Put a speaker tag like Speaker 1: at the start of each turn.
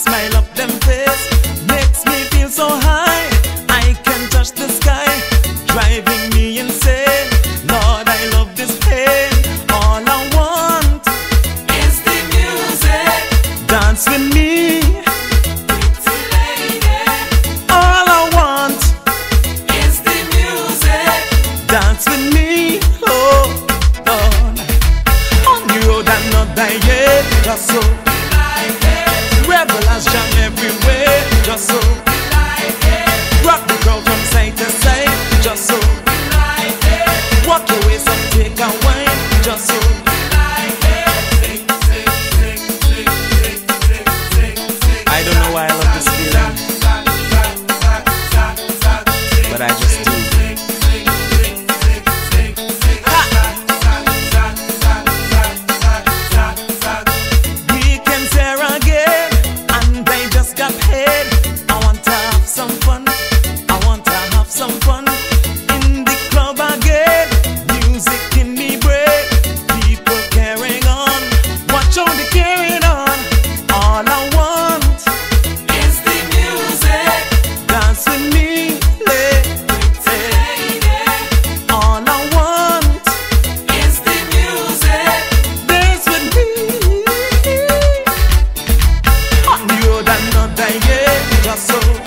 Speaker 1: smile of them face makes me feel so high. I can touch the sky, driving me insane. Lord, I love this pain. All I want is the music. Dance with me. All I want is the music. Dance with me, oh On I'm not so jam everywhere. Just so coração.